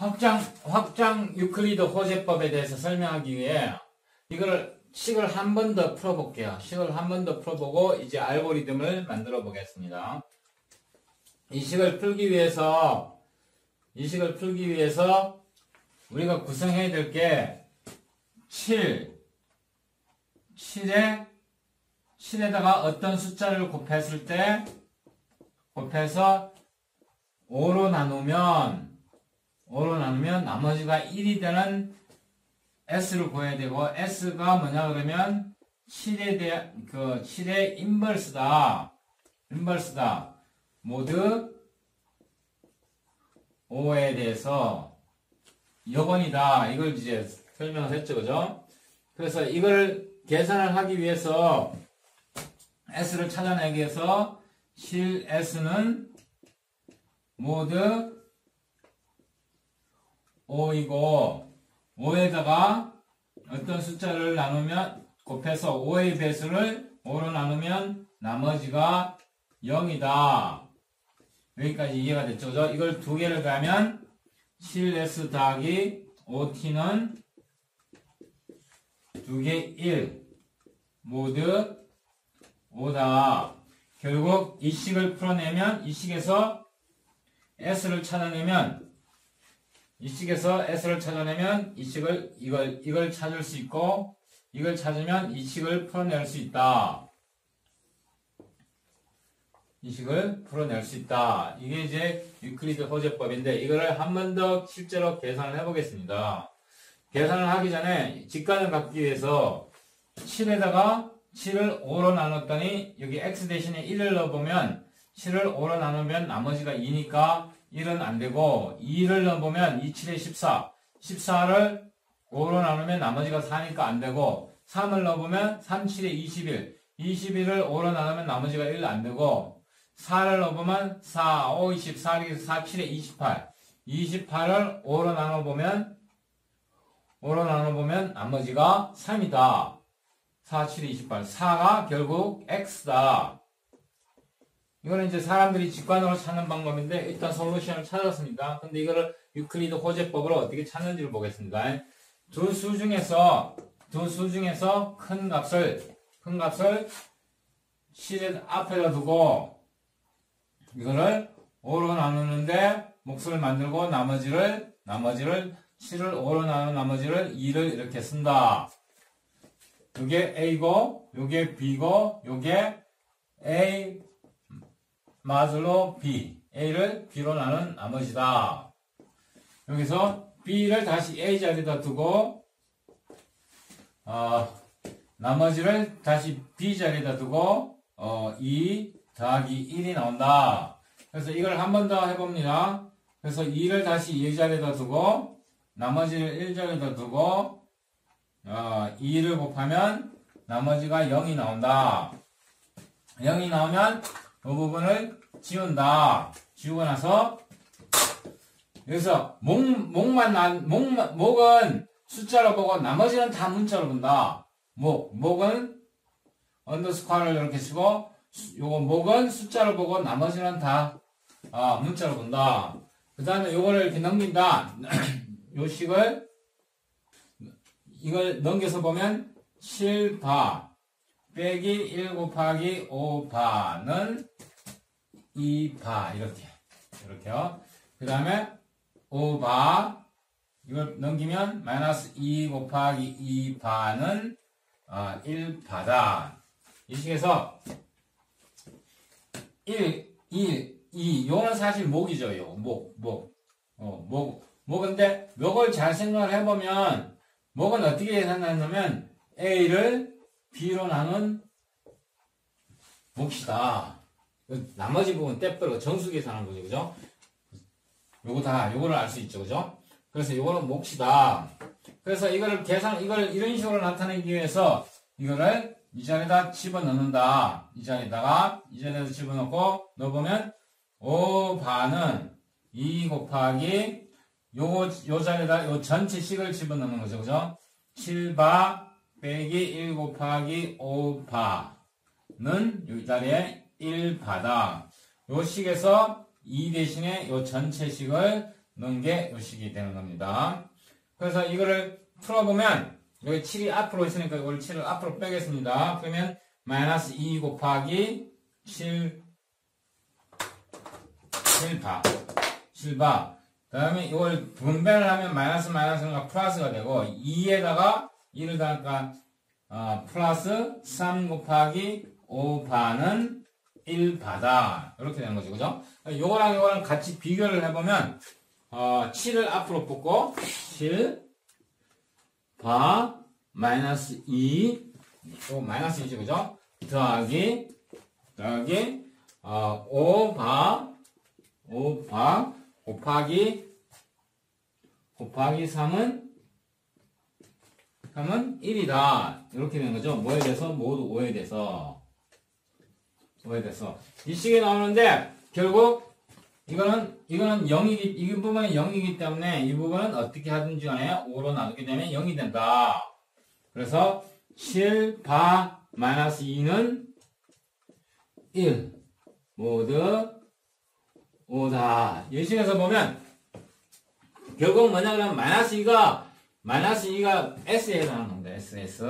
확장, 확장 유클리드 호재법에 대해서 설명하기 위해 이거를 식을 한 번 더 풀어볼게요. 식을 한 번 더 풀어보고 이제 알고리즘을 만들어 보겠습니다. 이 식을 풀기 위해서 이 식을 풀기 위해서 우리가 구성해야 될 게 7, 7에 7에다가 어떤 숫자를 곱했을 때 곱해서 5로 나누면 5로 나누면 나머지가 1이 되는 S를 구해야 되고 S가 뭐냐 그러면 7에 대한 그 7의 인버스다. 인버스다. 모두 5에 대해서 여건이다. 이걸 이제 설명을 했죠. 그죠? 그래서 이걸 계산을 하기 위해서 S를 찾아내기 위해서 실 S는 모두 5이고 5에다가 어떤 숫자를 나누면 곱해서 5의 배수를 5로 나누면 나머지가 0이다. 여기까지 이해가 됐죠? 이걸 두 개를 가면 7s 더하기 5t는 두 개 1 모두 5다. 결국 이 식을 풀어내면 이 식에서 s를 찾아내면 이 식에서 s를 찾아내면 이 식을 이걸 이걸 찾을 수 있고 이걸 찾으면 이 식을 풀어낼 수 있다. 이 식을 풀어낼 수 있다. 이게 이제 유클리드 호재법인데 이거를 한 번 더 실제로 계산을 해보겠습니다. 계산을 하기 전에 직관을 갖기 위해서 7에다가 7을 5로 나눴더니 여기 x 대신에 1을 넣어보면 7을 5로 나누면 나머지가 2니까 1은 안 되고 2를 넣어보면 2, 7에 14 14를 5로 나누면 나머지가 4니까 안 되고 3을 넣어보면 3, 7에 21 21을 5로 나누면 나머지가 1 안 되고 4를 넣어보면 4, 5, 24, 4, 7에 28 28을 5로 나눠보면 5로 나눠보면 나머지가 3이다 4, 7, 28. 4가 결국 X다. 이거는 이제 사람들이 직관으로 찾는 방법인데 일단 솔루션을 찾았습니다. 근데 이거를 유클리드 호재법으로 어떻게 찾는지를 보겠습니다. 두 수 중에서 두 수 중에서 큰 값을 큰 값을 실의 앞에다 두고 이거를 5로 나누는데 몫을 만들고 나머지를 나머지를 7을 5로 나눈 나머지를 2를 이렇게 쓴다. 요게 A고, 요게 B고, 요게 A 마슬로 B. A를 B로 나눈 나머지다. 여기서 B를 다시 A 자리에다 두고, 어, 나머지를 다시 B 자리에다 두고, 어, 2 더하기 1이 나온다. 그래서 이걸 한 번 더 해봅니다. 그래서 2를 다시 2 자리에다 두고, 나머지를 1 자리에다 두고, 어, 2를 곱하면 나머지가 0이 나온다. 0이 나오면 이 부분을 지운다. 지우고 나서 여기서 목, 목만 난, 목, 목은 숫자로 보고 나머지는 다 문자로 본다. 목, 목은 언더스코어를 이렇게 쓰고 요거 목은 숫자로 보고 나머지는 다 아, 문자로 본다. 그 다음에 요거를 이렇게 넘긴다. 요 식을 이걸 넘겨서 보면 7바 빼기 1 곱하기 5바는 2바 이렇게 이렇게요. 그 다음에 5바 이걸 넘기면 마이너스 2 곱하기 2바는 어, 1바다. 이 식에서 1, 1, 2 요는 사실 목이죠. 요 목, 목. 어, 목. 목인데 목을 잘 생각을 해보면 목은 어떻게 계산하냐면 A를 B로 나눈 몫이다. 나머지 부분 떼버리고 정수 계산한 거죠. 그죠? 요거 다, 요거를 알 수 있죠. 그죠? 그래서 요거는 몫이다. 그래서 이거를 계산, 이걸 이런 식으로 나타내기 위해서 이거를 이 자리에다 집어넣는다. 이 자리에다가 이 자리에다 집어넣고 넣어보면 5반은 2 곱하기 요거 요 자리에다 요 전체 식을 집어넣는 거죠. 그죠? 7바 빼기 1 곱하기 5바는 요 자리에 1바다. 요 식에서 2 대신에 요 전체 식을 넣은 게 요 식이 되는 겁니다. 그래서 이거를 풀어보면 여기 7이 앞으로 있으니까 이걸 7을 앞으로 빼겠습니다. 그러면 마이너스 2 곱하기 7 7바 7바 그 다음에 이걸 분배를 하면 마이너스 마이너스가 플러스가 되고 2에다가 1을 더하니까 어, 플러스 3 곱하기 5바는 1바다 이렇게 되는 거죠 그죠? 요거랑 요거랑 같이 비교를 해보면 어, 7을 앞으로 뽑고 7바 마이너스 2 또 마이너스 2죠 그죠? 더하기 더하기 어, 5바 5바 곱하기 곱하기 3은 3은 1이다. 이렇게 되는 거죠. 뭐에 대해서? 모두 5에 대해서. 5에 대해서. 이 식이 나오는데 결국 이거는 이거는 0이기 이 부분은 0이기 때문에 이 부분은 어떻게 하든지 간에 5로 나누게 되면 0이 된다. 그래서 7 바 마이너스 2는 1 모두 5다. 예식에서 보면 결국 뭐냐? 그러면 마이너스 2가 마이너스 2가 S에 해당하는 겁니다. SS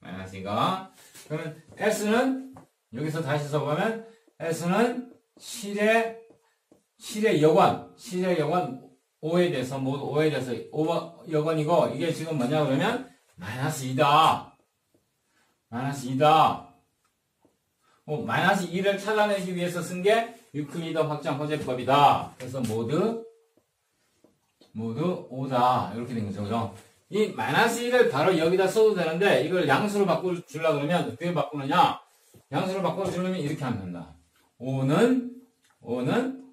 마이너스 2가 그러면 S는 여기서 다시 써보면 S는 7의 7의 여관 7의 여관 5에 대해서 모두 5에 대해서 5 여관이고 이게 지금 뭐냐 그러면 마이너스 2다 마이너스 2다 어, 마이너스 2를 찾아내기 위해서 쓴 게 유클리드 확장 호재법이다. 그래서 모두 모두 5다. 이렇게 된 거죠. 그죠? 이 마이너스 1을 바로 여기다 써도 되는데 이걸 양수로 바꿔 주려고 그러면 어떻게 바꾸느냐? 양수로 바꿔 주려면 이렇게 하면 된다. 5는 5는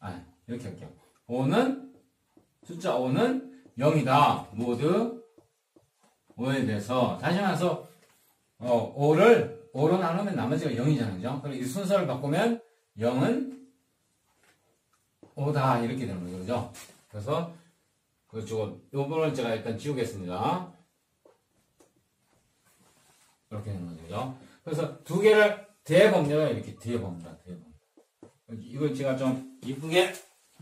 아, 이렇게 할게요. 5는 숫자 5는 0이다. 모두 5에 대해서 다시 말해서 어, 5를 5로 나누면 나머지가 0이잖아요. 그죠? 그럼 이 순서를 바꾸면 0은 5다. 이렇게 되는 거죠. 그죠? 그래서, 그쪽, 요 부분을 제가 일단 지우겠습니다. 이렇게 되는 거죠. 그래서 두 개를 대봅니다. 이렇게 대봅니다. 대봅니다. 이걸 제가 좀 이쁘게,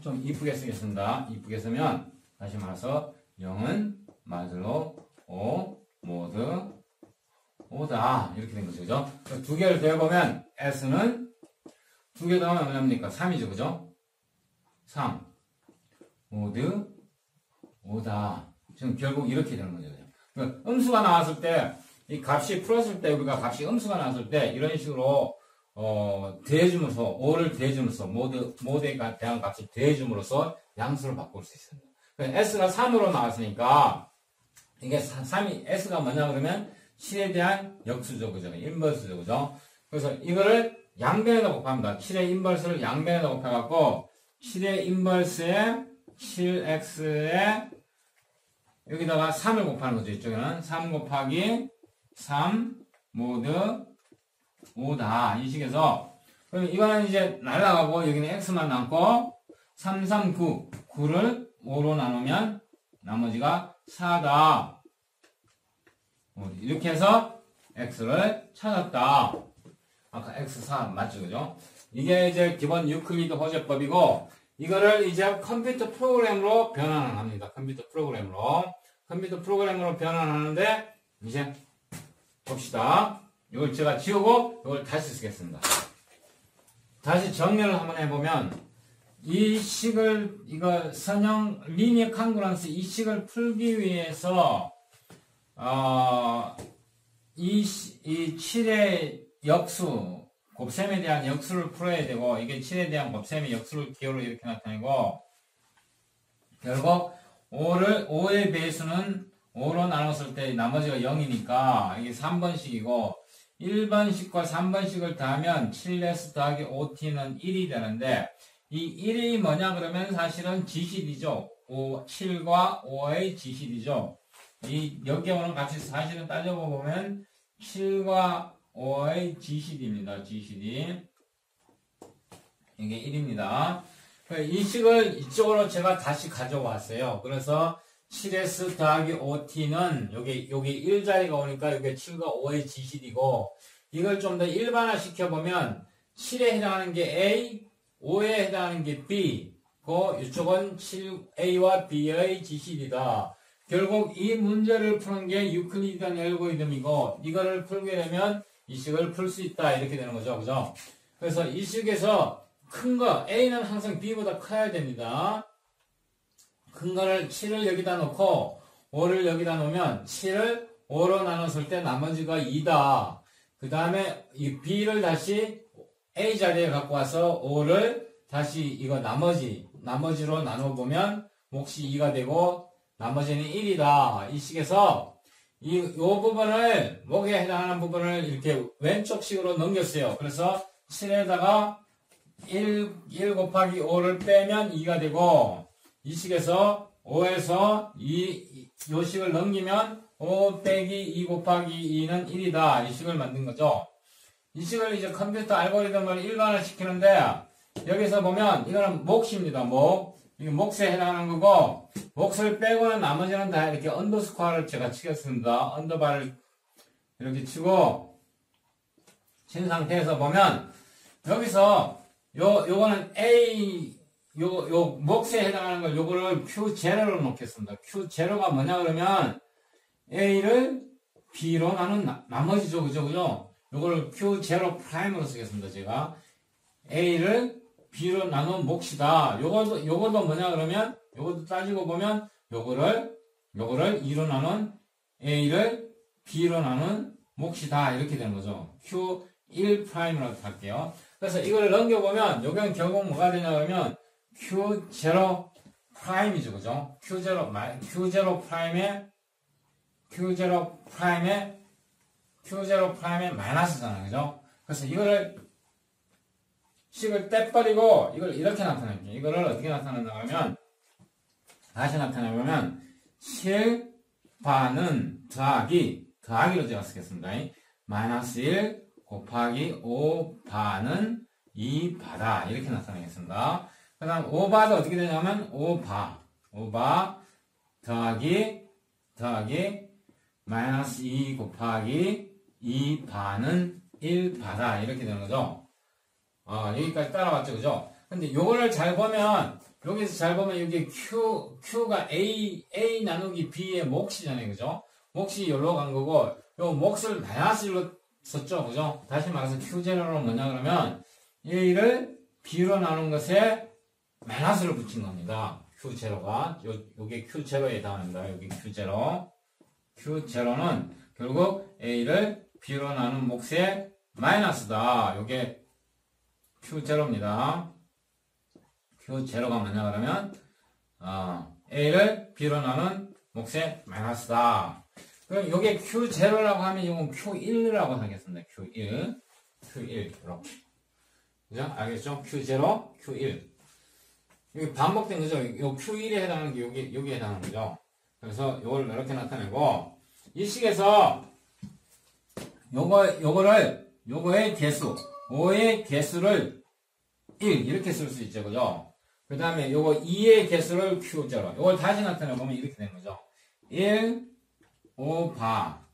좀 이쁘게 쓰겠습니다. 이쁘게 쓰면, 다시 말해서, 0은 말로 5, 모두 5다. 이렇게 된 거죠. 그죠? 두 개를 대보면 S는 두 개 더하면 얼마입니까? 3이죠. 그죠? 3. 모두 5다. 지금 결국 이렇게 되는 거죠. 그죠? 음수가 나왔을 때, 이 값이 풀었을 때, 우리가 값이 음수가 나왔을 때, 이런 식으로, 어, 대해줌으로써, 5를 대해줌으로써, 모두, 모두에 대한 값을 대해줌으로써 양수를 바꿀 수 있습니다. S가 3으로 나왔으니까, 이게 3이, S가 뭐냐 그러면, 7에 대한 역수죠. 그죠? 인버스죠. 그죠? 그래서 이거를 양변에다 곱합니다. 7의 인버스를 양변에다 곱해갖고 7의 인버스에 7x에 여기다가 3을 곱하는 거죠. 이쪽에는 3 곱하기 3 모두 5다. 이 식에서 그럼 이거는 이제 날라가고 여기는 x만 남고 3, 3, 9 9를 5로 나누면 나머지가 4다. 이렇게 해서 x를 찾았다. 아까 x4 맞죠, 그죠? 이게 이제 기본 유클리드 호제법이고 이거를 이제 컴퓨터 프로그램으로 변환합니다. 컴퓨터 프로그램으로 컴퓨터 프로그램으로 변환하는데 이제 봅시다. 이걸 제가 지우고 이걸 다시 쓰겠습니다. 다시 정리를 한번 해보면 이 식을 이거 선형 linear congruence 이 식을 풀기 위해서 어, 이, 이 7의 역수, 곱셈에 대한 역수를 풀어야 되고, 이게 7에 대한 곱셈의 역수를 기호로 이렇게 나타내고, 결국 5를, 5의 배수는 5로 나눴을 때 나머지가 0이니까, 이게 3번씩이고, 1번씩과 3번씩을 더하면 7s 더하기 5t는 1이 되는데, 이 1이 뭐냐 그러면 사실은 지실이죠. 5, 7과 5의 지실이죠. 이 여기에 오는 값이 사실은 따져보면 7과 5의 GCD입니다. GCD. 이게 1입니다. 이 식을 이쪽으로 제가 다시 가져왔어요. 그래서 7S 더하기 5T는 여기, 여기 1 자리가 오니까 여기 7과 5의 GCD고 이걸 좀 더 일반화 시켜보면 7에 해당하는 게 A, 5에 해당하는 게 B, 고 이쪽은 7A와 B의 GCD다. 결국 이 문제를 푸는 게 유클리디안 알고리즘이고 이거를 풀게 되면 이 식을 풀 수 있다 이렇게 되는 거죠. 그죠? 그래서 이 식에서 큰 거 A는 항상 B보다 커야 됩니다. 큰 거를 7을 여기다 놓고 5를 여기다 놓으면 7을 5로 나눴을 때 나머지가 2다. 그 다음에 이 B를 다시 A 자리에 갖고 와서 5를 다시 이거 나머지 나머지로 나눠보면 몫이 2가 되고 나머지는 1이다. 이 식에서 이, 요 부분을, 목에 해당하는 부분을 이렇게 왼쪽 식으로 넘겼어요. 그래서 7에다가 1, 1 곱하기 5를 빼면 2가 되고, 이 식에서 5에서 이, 요 식을 넘기면 5 빼기 2 곱하기 2는 1이다. 이 식을 만든 거죠. 이 식을 이제 컴퓨터 알고리즘을 일반화 시키는데, 여기서 보면 이거는 몫입니다. 몫. 이게 몫에 해당하는 거고, 몫을 빼고는 나머지는 다 이렇게 underscore를 제가 치겠습니다. underbar를 이렇게 치고, 친 상태에서 보면, 여기서, 요, 요거는 A, 요, 요, 몫에 해당하는 걸 요거를 Q0로 놓겠습니다. Q0가 뭐냐 그러면, A를 B로 나눈 나, 나머지죠. 그죠? 그죠? 요거를 Q0 prime으로 쓰겠습니다. 제가. A를 B로 나눈 몫이다. 요것도, 요것도 뭐냐 그러면, 요것도 따지고 보면, 요거를, 요거를 2로 나눈 A를 B로 나눈 몫이다. 이렇게 되는 거죠. Q1 prime이라고 할게요. 그래서 이거를 넘겨보면, 요건 결국 뭐가 되냐 그러면, Q0 prime이죠. 그죠? Q0, Q0 prime에, Q0 prime에, Q0 prime에 마이너스잖아요. 그죠? 그래서 이거를 식을 떼버리고 이걸 이렇게 나타낼게요. 이거를 어떻게 나타낸다 하면 다시 나타내보면 7반은 더하기 더하기로 제가 쓰겠습니다. 마이너스 1 곱하기 5 반은 2 바다 이렇게 나타내겠습니다. 그 다음 5바도 어떻게 되냐면 5바 5바 더하기 더하기 마이너스 2 곱하기 2바는 1바다 이렇게 되는 거죠. 아, 여기까지 따라왔죠, 그죠? 근데 요거를 잘 보면, 여기서 잘 보면 여기 Q, Q가 A, A 나누기 B의 몫이잖아요, 그죠? 몫이 여기로 간 거고, 요 몫을 마이너스 1로 썼죠, 그죠? 다시 말해서 Q0로 뭐냐 그러면, A를 B로 나눈 것에 마이너스를 붙인 겁니다. Q0가. 요, 요게 Q0에 해당합니다. 여기 Q0. Q0는 결국 A를 B로 나눈 몫의 마이너스다. 요게 Q0입니다. Q0가 뭐냐 그러면 어, A를 B로 나눈 몫의 마이너스다. 그럼 이게 Q0라고 하면 이건 Q1이라고 하겠습니다. Q1, Q1 이렇게. 그죠? 알겠죠? Q0, Q1. 여기 반복된 거죠? 요 Q1에 해당하는 게 여기, 여기에 해당하는 거죠? 그래서 요걸 이렇게 나타내고 이 식에서 요거, 요거를 요거의 개수 5의 개수를 1 이렇게 쓸 수 있죠. 그죠? 그 다음에 요거 2의 개수를 Q0 요걸 다시 나타내보면 이렇게 되는 거죠. 1 5 바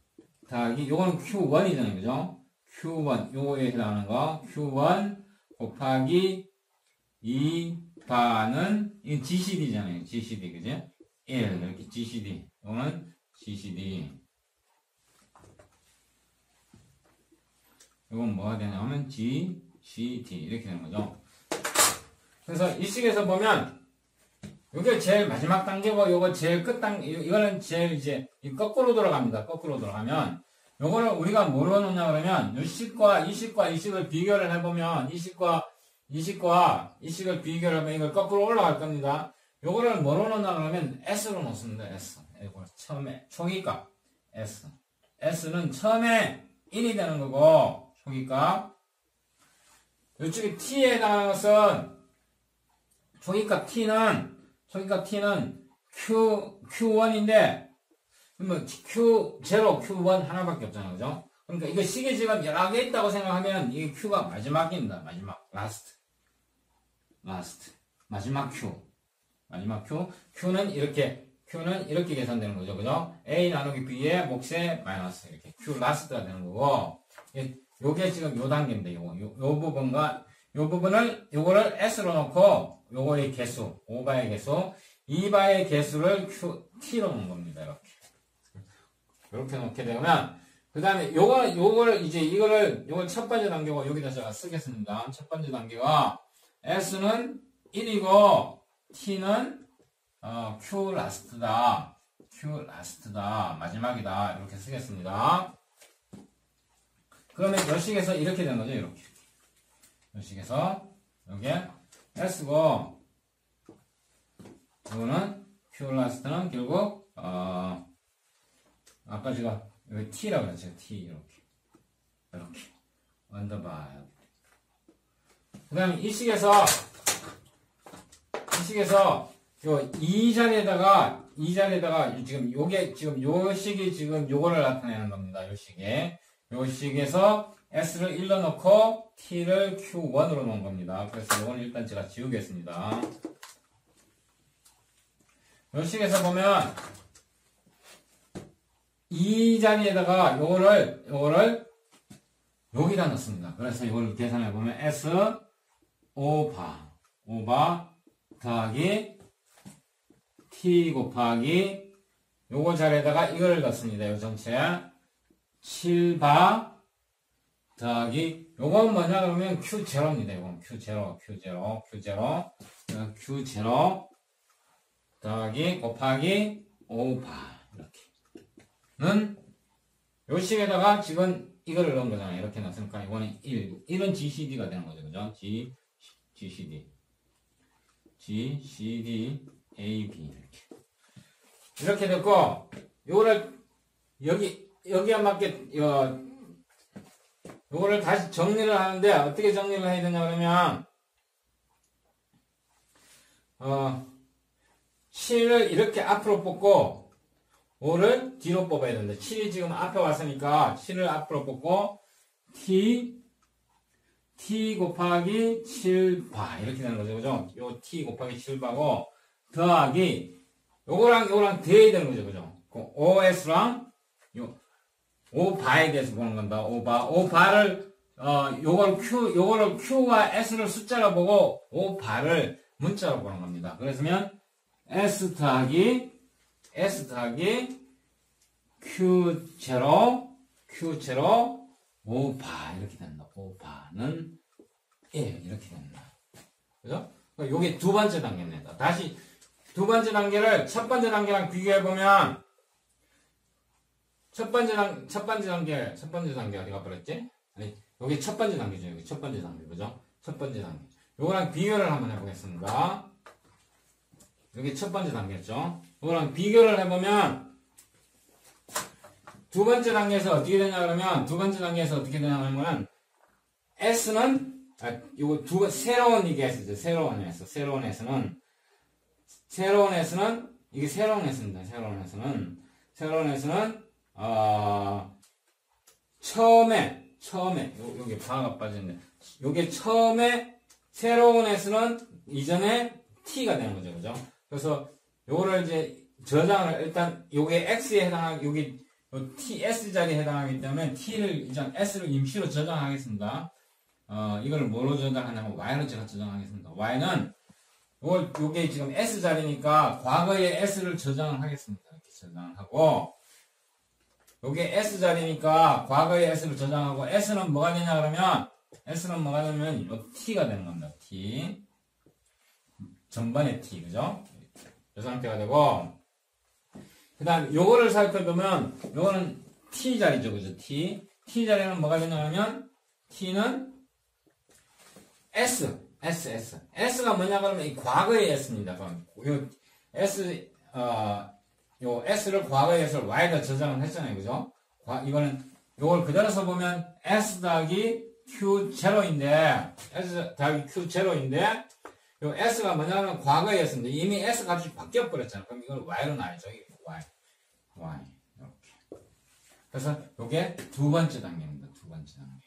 더하기 요거는 Q1이잖아요. 그죠? Q1 요거에 해당하는 거 Q1 곱하기 2 바는 이 GCD잖아요. GCD 그죠? 1 이렇게 GCD 요거는 GCD 이건 뭐가 되냐면 G, C, D 이렇게 되는 거죠. 그래서 이 식에서 보면 이게 제일 마지막 단계고 이거 제일 끝 단계 이거는 제일 이제 거꾸로 돌아갑니다. 거꾸로 돌아가면 요거를 우리가 뭐로 놓냐 그러면 이 식과 이 식과 이 식을 비교를 해보면 이 식과 이 식과 이 식을 비교를 하면 이걸 거꾸로 올라갈 겁니다. 요거를 뭐로 놓냐 그러면 S로 놓습니다. S. 이거 처음에 초기값 S. S는 처음에 1이 되는 거고 초기값. 이쪽에 t에 것은 초기값 t는 초기값 t는 q q1인데 그러면 q0, q1 하나밖에 없잖아요, 그죠? 그러니까 이거 시계 지금 여러 개 있다고 생각하면 이게 q가 마지막입니다. 마지막 last, last 마지막 q 마지막 q q는 이렇게 q는 이렇게 계산되는 거죠, 그죠? a 나누기 b의 몫의 마이너스 이렇게 q last가 되는 거고. 요게 지금 요 단계인데, 요, 요, 요 부분과 요 부분을 요거를 s로 놓고 요거의 개수 5바의 개수 2바의 개수를 q t로 놓은 겁니다. 이렇게 이렇게 놓게 되면 그 다음에 요거 요걸 이제 이거를 요걸 첫 번째 단계고 여기다 제가 쓰겠습니다. 첫 번째 단계가 s는 1이고 t는 어, q 라스트다. q 라스트다. 마지막이다. 이렇게 쓰겠습니다. 그러면 열식에서 이렇게 되는 거죠. 이렇게. 열식에서 여기에 S고 이거는 Q last는 결국 어 아까 제가 여기 T라고 했죠. T 이렇게 이렇게 underbar 그 다음에 이 식에서 이 식에서 이 자리에다가 이 자리에다가 지금 요게 지금 요 식이 지금 요거를 나타내는 겁니다. 요 식에 요 식에서 S를 1로 넣고 T를 Q1으로 놓은 겁니다. 그래서 이건 일단 제가 지우겠습니다. 요 식에서 보면 이 자리에다가 요거를 요거를 여기다 넣습니다. 그래서 이걸 계산해 보면 S 오바 오바 더하기 T 곱하기 요거 자리에다가 이거를 넣습니다. 요 전체 7바 더하기 요건 뭐냐 그러면 Q0입니다. 이건 Q0, Q0, Q0, Q0 더하기 곱하기 5바 이렇게 는 요 식에다가 지금 이거를 넣은 거잖아요. 이렇게 넣었으니까 이거는 1, 1은 GCD가 되는 거죠. 그죠? G, GCD GCD AB 이렇게 이렇게 됐고 요거를 여기 여기에 맞게 어, 요거를 다시 정리를 하는데 어떻게 정리를 해야 되냐 그러면 어 7을 이렇게 앞으로 뽑고 5를 뒤로 뽑아야 되는데 7이 지금 앞에 왔으니까 7을 앞으로 뽑고 t t 곱하기 7바. 이렇게 되는 거죠. 그죠? 요 t 곱하기 7바고 더하기 요거랑 요거랑 대해야 되는 거죠. 그죠? 그 os랑 요 5바에 대해서 보는 건다. 5바. 5바를, 어, 요걸 Q, 요거를 Q와 S를 숫자로 보고 5바를 문자로 보는 겁니다. 그래서면 S 더하기, S 더하기 Q0, Q0, 5바. 이렇게 된다. 5바는 1. 이렇게 된다. 그죠? 요게 두 번째 단계입니다. 다시 두 번째 단계를 첫 번째 단계랑 비교해 보면 첫 번째 단, 첫 번째 단계, 첫 번째 단계 어디 가 버렸지? 아니, 여기 첫 번째 단계죠. 여기 첫 번째 단계, 그죠? 첫 번째 단계. 요거랑 비교를 한번 해보겠습니다. 여기 첫 번째 단계죠. 요거랑 비교를 해보면, 두 번째 단계에서 어떻게 되냐 그러면, 두 번째 단계에서 어떻게 되냐 그러면, S는, 아, 요거 두, 새로운 이게 S죠. 새로운 S. 새로운 S는, 새로운 S는, 이게 새로운 S입니다. 새로운 S는, 새로운 S는, 어, 처음에, 처음에, 요, 여기 바가 빠졌는데, 요게 처음에 새로운 S는 이전에 T가 되는 거죠. 그죠? 그래서 요거를 이제 저장을, 일단 요게 X에 해당하기, 여기 TS 자리에 해당하기 때문에 T를 이전 S를 임시로 저장하겠습니다. 어, 이거를 뭐로 저장하냐면 Y로 제가 저장하겠습니다. Y는 요게 지금 S 자리니까 과거의 S를 저장을 하겠습니다. 이렇게 저장하고, 요게 S 자리니까 과거의 S를 저장하고 S는 뭐가 되냐 그러면 S는 뭐가 되면 요 T가 되는 겁니다. T 전반의 T 그죠? 이 상태가 되고 그 다음 요거를 살펴보면 요거는 T 자리죠 그죠? T T 자리는 뭐가 되냐 그러면 T는 S S S S가 뭐냐 그러면 이 과거의 S입니다. 그럼 요 S 어 요 s를 과거의 s를 y에다 저장을 했잖아요. 그죠? 이거는 요걸 그대로 써보면 s 더하기 q0인데 s 더하기 q0인데 요 s가 뭐냐면 과거의 s인데 이미 s 값이 바뀌어 버렸잖아요. 그럼 이걸 y로 나야죠. y y 이렇게. 그래서 요게 두 번째 단계입니다. 두 번째 단계.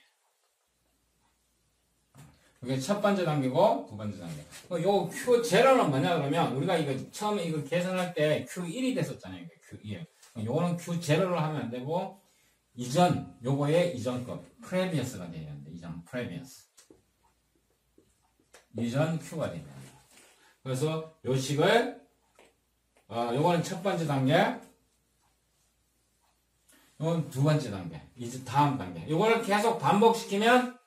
이게 첫 번째 단계고 두 번째 단계. 요 Q0는 뭐냐 그러면 우리가 이거 처음에 이거 계산할 때 Q1이 됐었잖아요. Q1. 요거는 Q0를 하면 안 되고 이전 요거의 이전 것 previous가 돼야 되는데 이전 previous. 이전 Q가 됩니다. 그래서 요 식을 어, 요거는 첫 번째 단계 이건 두 번째 단계. 이제 다음 단계. 이거를 계속 반복시키면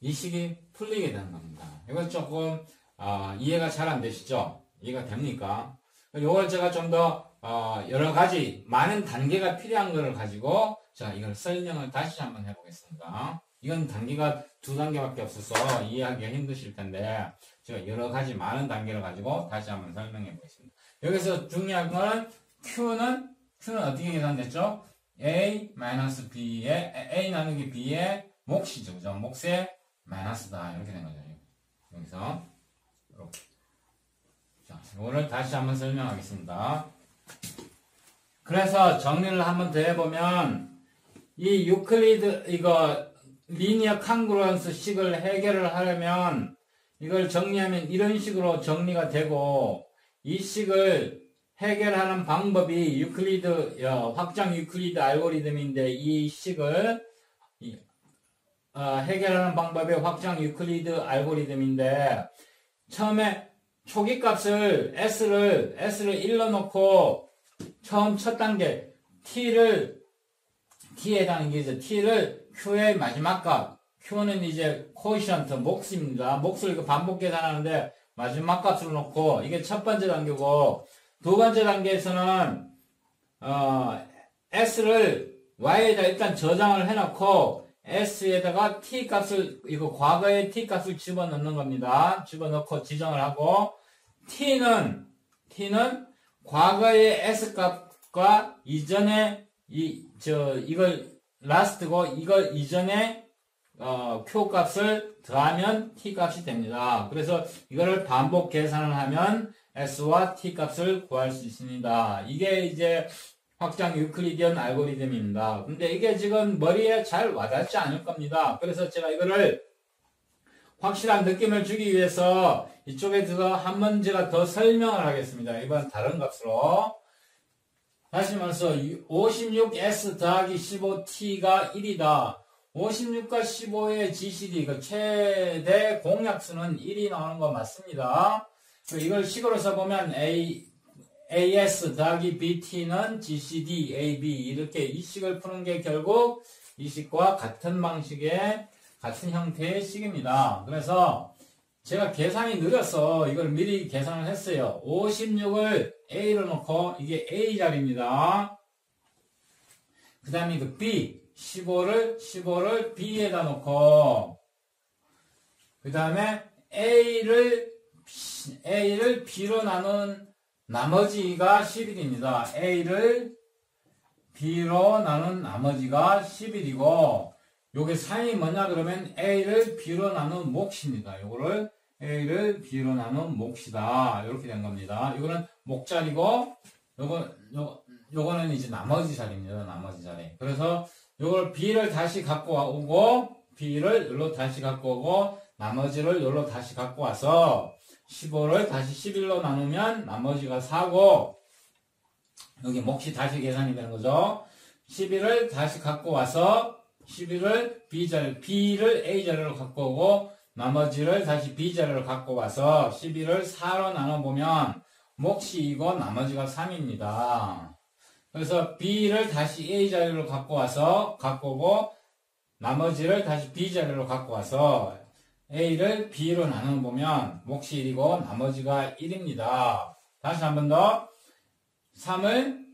이 식이 풀리게 되는 겁니다. 이건 조금 어, 이해가 잘 안 되시죠? 이해가 됩니까? 이걸 제가 좀더 어, 여러 가지 많은 단계가 필요한 것을 가지고 자 이걸 설명을 다시 한번 해보겠습니다. 이건 단계가 두 단계밖에 없어서 이해하기가 힘드실 텐데 제가 여러 가지 많은 단계를 가지고 다시 한번 설명해 보겠습니다. 여기서 중요한 거는 Q는 Q는 어떻게 계산됐죠? A 마이너스 B의 A 나누기 B의 몫이죠. 그죠? 몫의 마이너스다. 이렇게 된 거죠. 여기서 이렇게. 자, 이거를 다시 한번 설명하겠습니다. 그래서 정리를 한번 더 해보면 이 유클리드 이거 linear congruence 식을 해결을 하려면 이걸 정리하면 이런 식으로 정리가 되고 이 식을 해결하는 방법이 유클리드 어, 확장 유클리드 알고리즘인데 이 식을 어, 해결하는 방법이 확장 유클리드 알고리즘인데 처음에 초기 값을 s를 s를 1로 놓고 처음 첫 단계 t를 t에 해당하는 게 이제 t를 q의 마지막 값 q는 이제 코이션트 몫입니다. 몫을 반복 계산하는데 마지막 값으로 놓고 이게 첫 번째 단계고 두 번째 단계에서는 어, s를 y에다 일단 저장을 해놓고 s에다가 t 값을 이거 과거의 t 값을 집어넣는 겁니다. 집어넣고 지정을 하고 t는 t는 과거의 s 값과 이전에 이 저 이걸 라스트고 이걸 이전에 어, q 값을 더하면 t 값이 됩니다. 그래서 이거를 반복 계산을 하면 s와 t 값을 구할 수 있습니다. 이게 이제 확장 유클리디언 알고리즘입니다. 근데 이게 지금 머리에 잘 와닿지 않을 겁니다. 그래서 제가 이거를 확실한 느낌을 주기 위해서 이쪽에서 한번 제가 더 설명을 하겠습니다. 이번 다른 값으로. 다시 말해서 56S 더하기 15T가 1이다. 56과 15의 GCD, 그 최대 공약수는 1이 나오는 거 맞습니다. 이걸 식으로 써보면 A, AS 더하기 BT는 GCD, AB 이렇게 이 식을 푸는 게 결국 이 식과 같은 방식의 같은 형태의 식입니다. 그래서 제가 계산이 느려서 이걸 미리 계산을 했어요. 56을 A로 놓고 이게 A 자리입니다. 그 다음에 그 B 15를 15를 B에다 놓고 그 다음에 A를 A를 B로 나눈 나머지가 11입니다. A를 B로 나눈 나머지가 11이고 요게 사이 뭐냐 그러면 A를 B로 나눈 몫입니다. 요거를 A를 B로 나눈 몫이다. 이렇게 된 겁니다. 이거는 목자리고 요거 요 요거는 이제 나머지 자리입니다. 나머지 자리. 그래서 요걸 B를 다시 갖고 오고 B를 여기로 다시 갖고 오고 나머지를 여기로 다시 갖고 와서 15를 다시 11로 나누면 나머지가 4고 여기 몫이 다시 계산이 되는 거죠. 11을 다시 갖고 와서 11을 B자리, B를 A자리로 갖고 오고 나머지를 다시 B자리로 갖고 와서 11을 4로 나눠보면 몫이 2고 나머지가 3입니다. 그래서 B를 다시 A 자리로 갖고 와서 갖고 오고 나머지를 다시 B 자리로 갖고 와서 A를 B로 나눠 보면 몫이 1이고 나머지가 1입니다. 다시 한 번 더 3을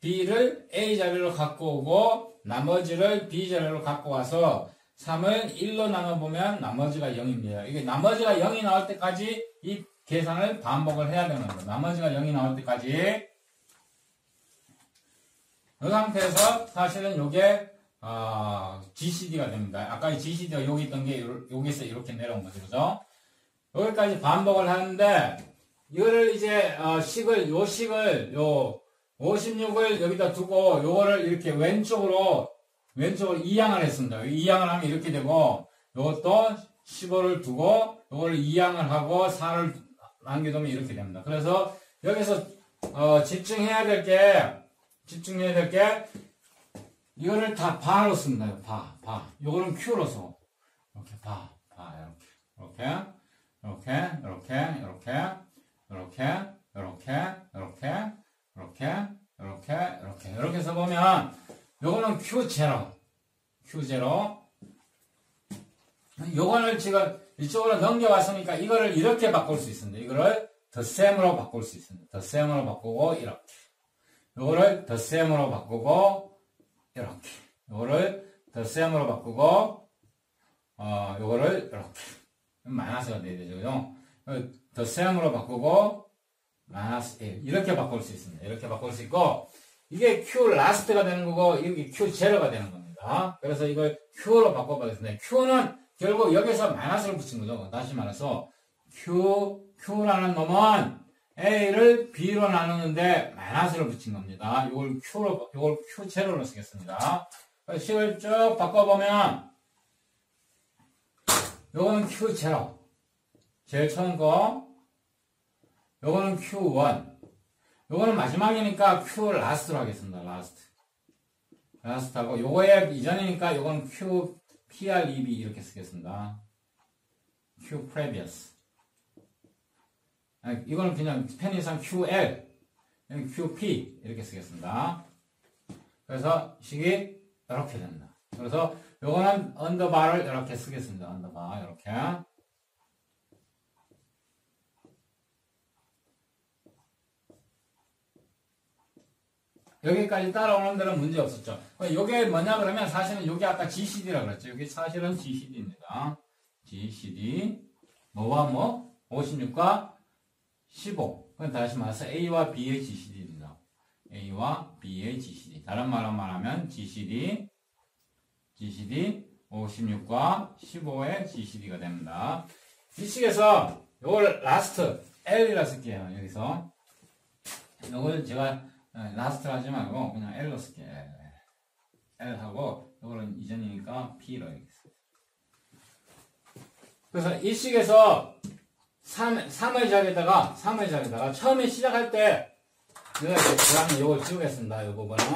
B를 A 자리로 갖고 오고 나머지를 B 자리로 갖고 와서 3을 1로 나눠보면 나머지가 0입니다. 이게 나머지가 0이 나올 때까지 이 계산을 반복을 해야 되는 거예요. 나머지가 0이 나올 때까지 이 상태에서 사실은 이게 어, GCD가 됩니다. 아까 GCD가 여기 있던 게 여기서 이렇게 내려온 거죠. 그죠? 여기까지 반복을 하는데 이거를 이제 어, 식을 요 식을 요 56을 여기다 두고 요거를 이렇게 왼쪽으로 왼쪽으로 이양을 했습니다. 이양을 하면 이렇게 되고 요것도 15를 두고 요거를 이양을 하고 4를 남겨두면 이렇게 됩니다. 그래서 여기서 어, 집중해야 될 게 집중해야 될 게 이거를 다 바로 씁니다. 바, 바. 요거는 써. 이렇게 바, 바, 이렇게. 이렇게. 이렇게, 이렇게, 이렇게, 이렇게, 이렇게, 이렇게, 이렇게, 이렇게, 이렇게, 이렇게 써보면, 요거는 Q0, Q0. 요거를 지금 이쪽으로 넘겨왔으니까 이거를 이렇게 바꿀 수 있습니다. 이거를 더셈으로 바꿀 수 있습니다. 더셈으로 바꾸고, 이렇게. 요거를 더셈으로 바꾸고, 이렇게. 요거를 덧셈으로 바꾸고, 어, 요거를 이렇게. 마이너스가 돼야 되죠. 그죠? 덧셈으로 바꾸고, 마이너스 1. 이렇게 바꿀 수 있습니다. 이렇게 바꿀 수 있고, 이게 Q last가 되는 거고, 이게 Q 제로가 되는 겁니다. 그래서 이걸 Q로 바꿔보겠습니다. Q는 결국 여기서 마이너스를 붙인 거죠. 다시 말해서, Q, Q라는 놈은 A를 B로 나누는데 마이너스를 붙인 겁니다. 이걸 Q로, 이걸 Q 제로로 쓰겠습니다. 식을 쭉 바꿔보면, 요거는 Q 제로. 제일 처음 거. 요거는 Q1. 요거는 마지막이니까 Q last로 하겠습니다. last. last하고 요거에 이전이니까 요거는 Q prev 이렇게 쓰겠습니다. Q previous. 아니, 이거는 그냥 편의상 QL, QP 이렇게 쓰겠습니다. 그래서 식이 이렇게 됩니다. 그래서 요거는 underbar를 이렇게 쓰겠습니다. underbar 이렇게. 여기까지 따라오는 데는 문제 없었죠. 이게 뭐냐 그러면 사실은 이게 아까 GCD라고 그랬죠. 이게 사실은 GCD입니다. GCD 뭐와 뭐? 56과 15. 그럼 다시 말해서 A와 B의 GCD입니다. A와 B의 GCD. 다른 말로 말하면 GCD, GCD 56과 15의 GCD가 됩니다. 이 식에서 이걸 last L이라 쓸게요. 여기서 이걸 제가 last 하지 말고 그냥 L로 쓸게. L 하고 이거는 이전이니까 P로 하겠습니다. 그래서 이 식에서 3, 3의 자리에다가 3의 자리에다가 처음에 시작할 때 내가 이제 그다음에 이걸 지우겠습니다. 이 부분은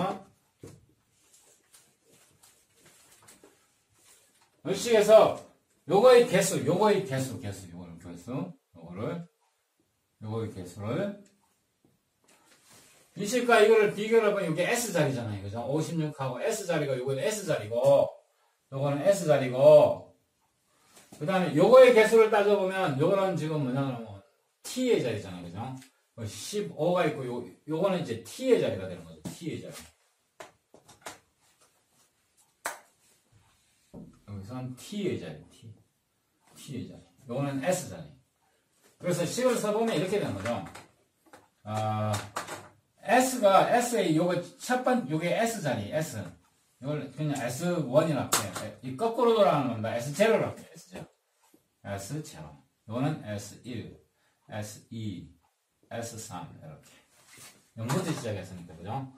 이 식에서 요거의 개수, 요거의 개수, 개수, 요거를 개수, 요거를 요거의 개수를 이 식과 이거를 비교를 해보면 이게 S자리잖아요. 그죠? 56하고 S자리가 요거는 S자리고 요거는 S자리고 그 다음에 요거의 개수를 따져보면 요거는 지금 뭐냐면 T의 자리잖아요. 그죠? 15가 있고 요, 요거는 이제 T의 자리가 되는 거죠. T의 자리. 여기서는 T의 자리. T. T의 자리. 요거는 S자리. 그래서 식을 써보면 이렇게 되는 거죠. 아, S가 S의 요거 첫 번, 요게 S자리, S. 이걸 그냥 S1이라고 해요. 이 거꾸로 돌아가는 겁니다. S0로 할게요. S0. S0. 이거는 S1, S2, S3 이렇게. 0부터 시작했으니까 그죠?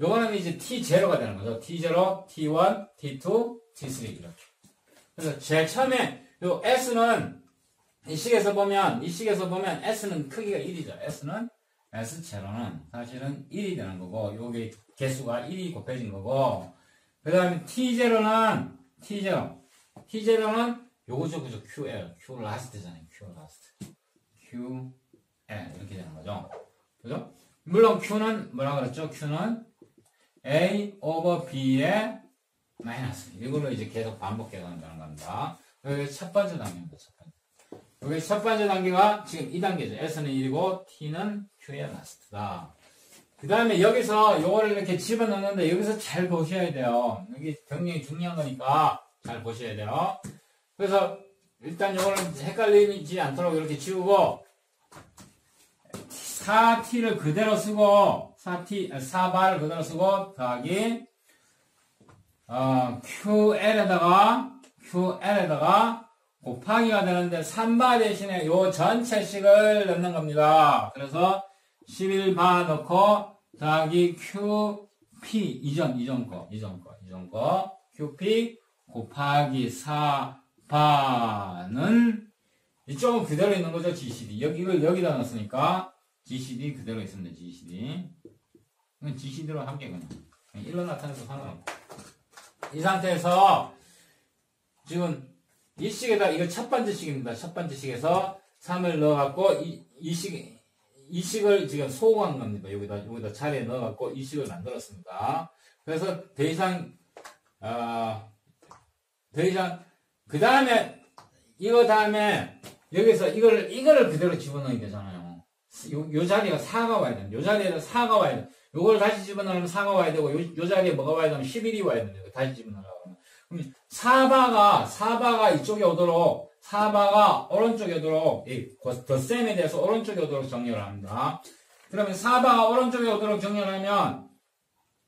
요거는 이제 T0가 되는 거죠. T0, T1, T2, T3 이렇게. 그래서 제일 처음에 요 S는 이 식에서 보면 이 식에서 보면 S는 크기가 1이죠. S는 S0는 사실은 1이 되는 거고 요게 개수가 1이 곱해진 거고 그 다음에 T0는, T0. T0는 요거죠, 그죠? QL. Q last잖아요. Q last. QL. 이렇게 되는 거죠. 그죠? 물론 Q는 뭐라 그랬죠? Q는 A over B의 마이너스. 이걸로 이제 계속 반복해 간다는 겁니다. 여기 첫 번째 단계입니다. 첫 번째. 여기 첫 번째 단계가 지금 2단계죠. S는 1이고 T는 Q의 last다. 그 다음에 여기서 요거를 이렇게 집어넣는데 여기서 잘 보셔야 돼요. 여기 굉장히 중요한 거니까 잘 보셔야 돼요. 그래서 일단 요거는 헷갈리지 않도록 이렇게 지우고 4t를 그대로 쓰고 4t, 4바를 그대로 쓰고 더하기 어, QL에다가 QL에다가 곱하기가 되는데 3바 대신에 요 전체식을 넣는 겁니다. 그래서 11바 넣고 더하기 QP 이전 이전 거 이전 거 이전 거. QP 곱하기 4바는 이쪽은 그대로 있는 거죠 GCD 여기 이걸 여기다 넣었으니까 GCD 그대로 있습니다 GCD 이건 GCD로 함께 그냥. 1로 나타내서 상관없고 이 상태에서 지금 이 식에다 이거 첫 번째 식입니다. 첫 번째 식에서 3을 넣어갖고 이, 이식 이식을 지금 소구한 겁니다. 여기다 여기다 자리에 넣어갖고 이식을 만들었습니다. 그래서 더 이상 어, 더 이상 그 다음에 이거 다음에 여기서 이걸 이거를 그대로 집어넣어야 되잖아요. 요, 요 자리가 4가 와야 됩니다. 요 자리에 4가 와야 돼. 요걸 다시 집어넣으면 4가 와야 되고 요, 요 자리에 뭐가 와야 되면 11이 와야 됩니다. 다시 집어넣으려고 그러면. 그럼 4바가 4바가 이쪽에 오도록 4바가 오른쪽에 오도록 이 덧셈에 대해서 오른쪽에 오도록 정리를 합니다. 그러면 4바가 오른쪽에 오도록 정리를 하면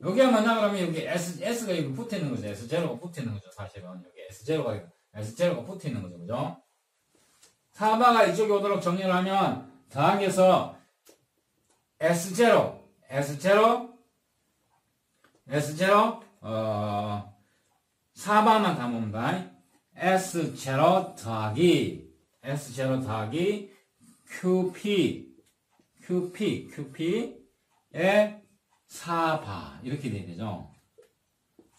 여기가 뭐냐 그러면 여기 S, S가 여기 붙어 있는 거죠. S0가 붙어 있는 거죠. 사실은 여기 S0가 S0가 붙어 있는 거죠. 그죠? 4바가 이쪽에 오도록 정리를 하면 더하기해서 S0 S0 S0 어 4바만 담읍니다. S0 더하기 S0 더하기 QP QP QP의 4바 이렇게 돼야 되죠.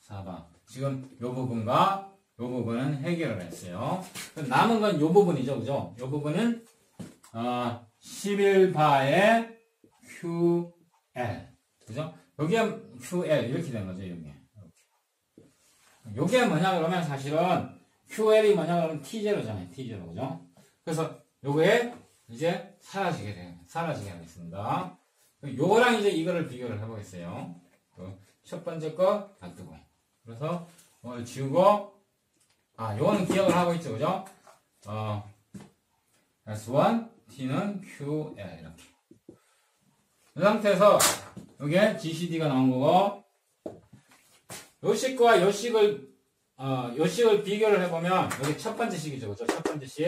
4바 지금 이 부분과 이 부분은 해결을 했어요. 남은 건 이 부분이죠. 그죠? 이 부분은 어, 11바의 QL 그죠? 여기에 QL 이렇게 된 거죠. 여기 요게 뭐냐 그러면 사실은 QL이 뭐냐 그러면 T0잖아요. T0 그죠? 그래서 요게 이제 사라지게 돼 사라지게 하겠습니다. 요거랑 이제 이거를 비교를 해보겠어요. 첫 번째 거 놔두고 그래서 오늘 지우고 아 요거는 기억을 하고 있죠. 그죠? 어 S1 T는 QL 이렇게 이 상태에서 요게 GCD가 나온 거고 요 식과 요 식을 어, 요 식을 비교를 해보면 여기 첫 번째 식이죠, 그죠? 첫 번째 식,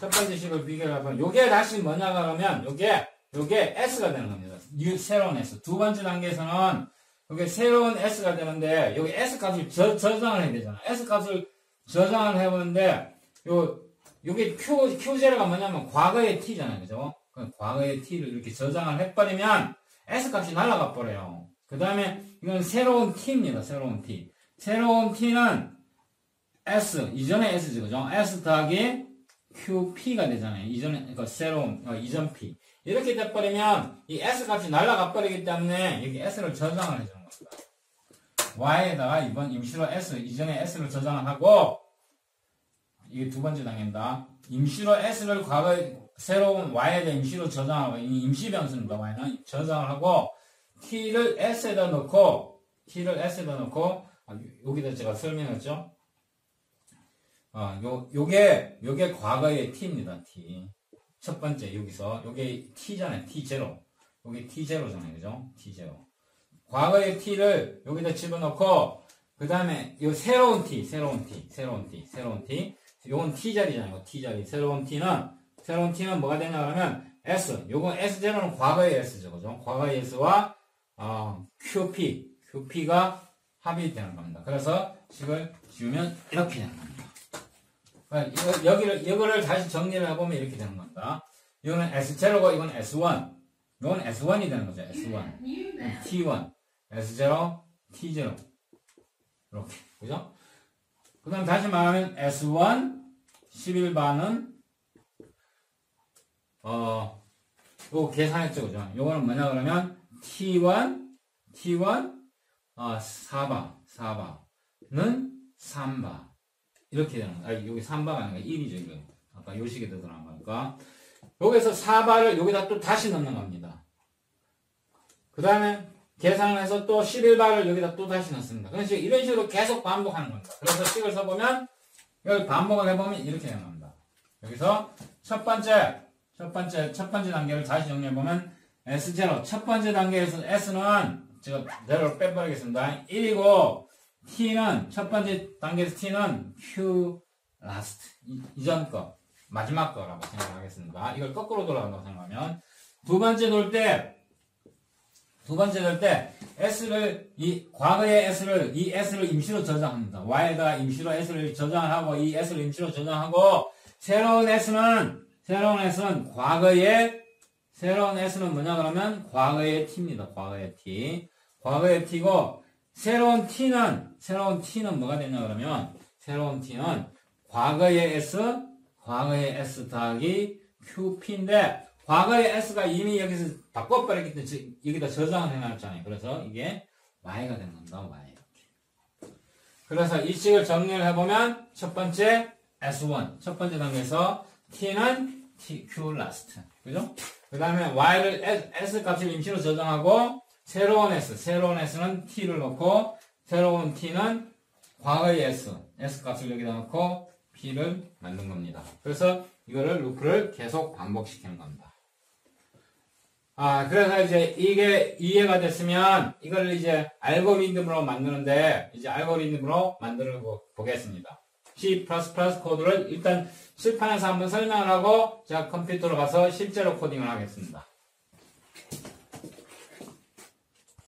첫 번째 식을 비교를 해보면 요게 다시 뭐냐 그러면 요게 요게 S가 되는 겁니다. new 새로운 S. 두 번째 단계에서는 요게 새로운 S가 되는데 여기 S 값을 저, 저장을 해야 되잖아. S 값을 저장을 해보는데 요 요게 Q Q0가 뭐냐면 과거의 T잖아요, 그죠? 과거의 T를 이렇게 저장을 해버리면 S 값이 날아가 버려요. 그 다음에 이건 새로운 T입니다. 새로운 T. 새로운 T는 S, 이전의 S죠. 그죠? S 더하기 QP가 되잖아요. 이전에, 그 새로운, 어, 이전 P. 이렇게 돼버리면 이 S 값이 날아가 버리기 때문에 여기 S를 저장을 해주는 겁니다. Y에다가 이번 임시로 S, 이전에 S를 저장을 하고 이게 두 번째 단계입니다. 임시로 S를 과거에 새로운 Y에 대한 임시로 저장하고 이 임시 변수입니다. Y는 저장을 하고 T를 S에다 넣고 T를 S에다 넣고 아, 여기다 제가 설명했죠. 아, 요 요게 요게 과거의 T입니다. T. 첫 번째 여기서 요게 T잖아요. T0. 요게 T0잖아요. 그죠? T0. 과거의 T를 여기다 집어넣고 그 다음에 요 새로운 T, 새로운 T, 새로운 T, 새로운 T. 요건 T자리잖아요. T자리. 새로운 T는 새로운 T는 뭐가 되냐 그러면 S. 요건 S0는 과거의 S죠. 그죠? 과거의 S와 어, QP, QP가 합이 되는 겁니다. 그래서 식을 지우면 이렇게 되는 겁니다. 그러니까 여기를, 이거를 다시 정리를 해보면 이렇게 되는 겁니다. 이거는 S0고 이건 S1. 이건 S1이 되는 거죠. S1. T1. S0, T0. 이렇게. 그죠? 그 다음 다시 말하면 S1, 11반은, 어, 요거 계산했죠. 그죠? 요거는 뭐냐 그러면 T1, T1, 어, 4바, 4바는 3바. 이렇게 되는 거야. 여기 3바가 아니라 1이죠, 이거. 아까 요식에 들어간 거니까. 여기서 4바를 여기다 또 다시 넣는 겁니다. 그 다음에 계산을 해서 또 11바를 여기다 또 다시 넣습니다. 그런 식으로, 이런 식으로 계속 반복하는 겁니다. 그래서 식을 써보면, 여기 반복을 해보면 이렇게 되는 겁니다. 여기서 첫 번째, 첫 번째, 첫 번째 단계를 다시 정리해보면, S0. 첫 번째 단계에서 S는 제가 제로를 빼버리겠습니다. 1이고 T는 첫 번째 단계에서 T는 Q last 이전 거 마지막 거라고 생각하겠습니다. 이걸 거꾸로 돌아간다고 생각하면 두 번째 돌 때 두 번째 돌 때 S를 이 과거의 S를 이 S를 임시로 저장합니다. Y에다 임시로 S를 저장을 하고 이 S를 임시로 저장하고 새로운 S는 새로운 S는 과거의 새로운 S는 뭐냐 그러면 과거의 T입니다. 과거의 T. 과거의 T고 새로운 T는 새로운 T는 뭐가 되냐 그러면 새로운 T는 과거의 S 과거의 S 더하기 QP인데 과거의 S가 이미 여기서 바꿔버렸기 때문에 지- 여기다 저장을 해놨잖아요. 그래서 이게 Y가 된 겁니다. Y. 그래서 이 식을 정리를 해보면 첫 번째 S1 첫 번째 단계에서 T는 T, Q last 그죠? 그 다음에 Y를 S, S 값을 임시로 저장하고 새로운 S 새로운 S는 T를 넣고 새로운 T는 과거의 S S 값을 여기다 넣고 P를 만든 겁니다. 그래서 이거를 루프를 계속 반복시키는 겁니다. 아, 그래서 이제 이게 이해가 됐으면 이걸 이제 알고리즘으로 만드는데 이제 알고리즘으로 만들어 보- 보겠습니다. C++ 코드를 일단 칠판에서 한번 설명을 하고 제가 컴퓨터로 가서 실제로 코딩을 하겠습니다.